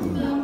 Mm.